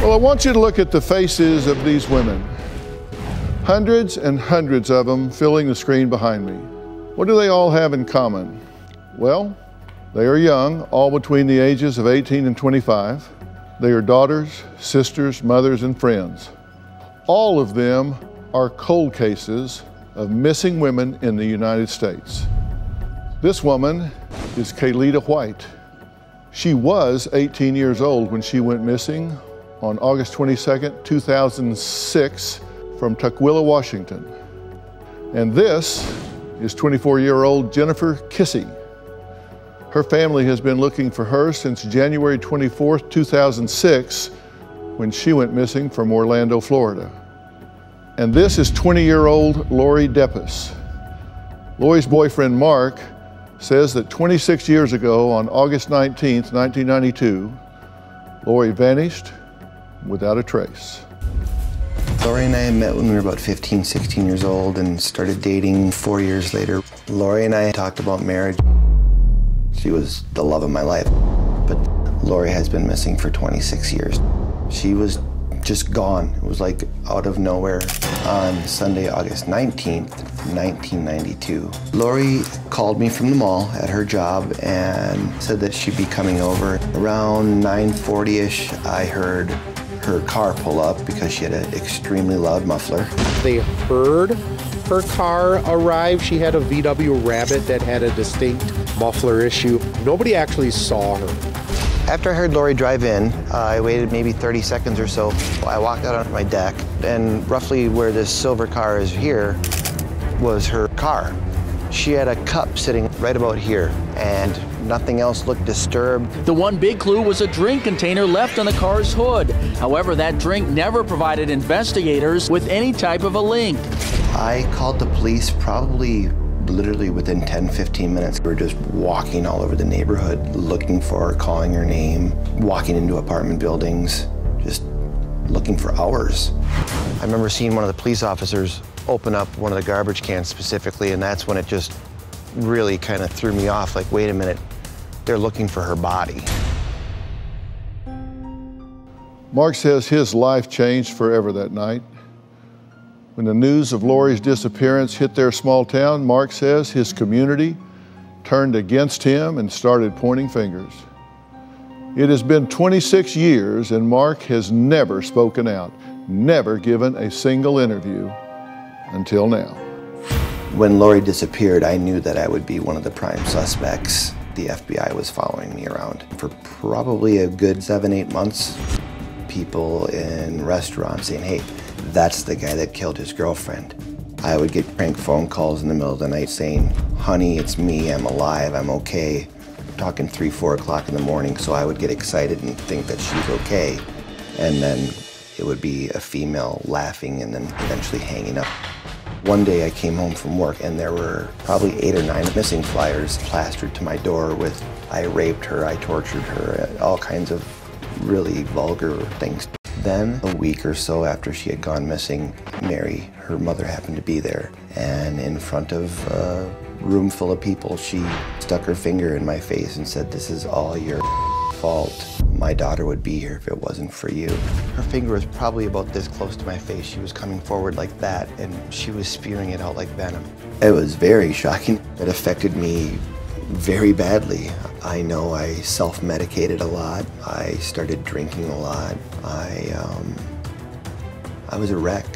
Well, I want you to look at the faces of these women. Hundreds and hundreds of them filling the screen behind me. What do they all have in common? Well, they are young, all between the ages of 18 and 25. They are daughters, sisters, mothers, and friends. All of them are cold cases of missing women in the United States. This woman is Kaylita White. She was 18 years old when she went missing on August 22, 2006, from Tukwila, Washington. And this is 24 year old Jennifer Kesse. Her family has been looking for her since January 24, 2006, when she went missing from Orlando, Florida. And this is 20 year old Laurie Depies. Laurie's boyfriend Mark says that 26 years ago, on August 19, 1992, Laurie vanished without a trace. Laurie and I met when we were about 15, 16 years old and started dating four years later. Laurie and I talked about marriage. She was the love of my life. But Laurie has been missing for 26 years. She was just gone. It was like out of nowhere on Sunday, August 19th, 1992. Laurie called me from the mall at her job and said that she'd be coming over. Around 9.40ish, I heard her car pull up because she had an extremely loud muffler. They heard her car arrive. She had a VW Rabbit that had a distinct muffler issue. Nobody actually saw her. After I heard Laurie drive in, uh, I waited maybe 30 seconds or so. I walked out onto my deck, and roughly where this silver car is here was her car. She had a cup sitting right about here, and nothing else looked disturbed. The one big clue was a drink container left on the car's hood. However, that drink never provided investigators with any type of a link. I called the police probably literally within 10, 15 minutes. We were just walking all over the neighborhood, looking for her, calling her name, walking into apartment buildings, just looking for hours. I remember seeing one of the police officers open up one of the garbage cans specifically, and that's when it just really kind of threw me off. Like, wait a minute, they're looking for her body. Mark says his life changed forever that night. When the news of Laurie's disappearance hit their small town, Mark says his community turned against him and started pointing fingers. It has been 26 years and Mark has never spoken out, never given a single interview until now. When Laurie disappeared, I knew that I would be one of the prime suspects. The FBI was following me around for probably a good seven, eight months. People in restaurants saying, hey, that's the guy that killed his girlfriend. I would get prank phone calls in the middle of the night saying, honey, it's me, I'm alive, I'm okay. I'm talking three, four o'clock in the morning, so I would get excited and think that she's okay. And then it would be a female laughing and then eventually hanging up. One day I came home from work and there were probably eight or nine missing flyers plastered to my door with I raped her, I tortured her, all kinds of really vulgar things. Then, a week or so after she had gone missing, Mary, her mother, happened to be there. And in front of a room full of people, she stuck her finger in my face and said, This is all your fault. My daughter would be here if it wasn't for you. Her finger was probably about this close to my face. She was coming forward like that, and she was spewing it out like venom. It was very shocking. It affected me very badly. I know I self-medicated a lot. I started drinking a lot. I, um, I was a wreck.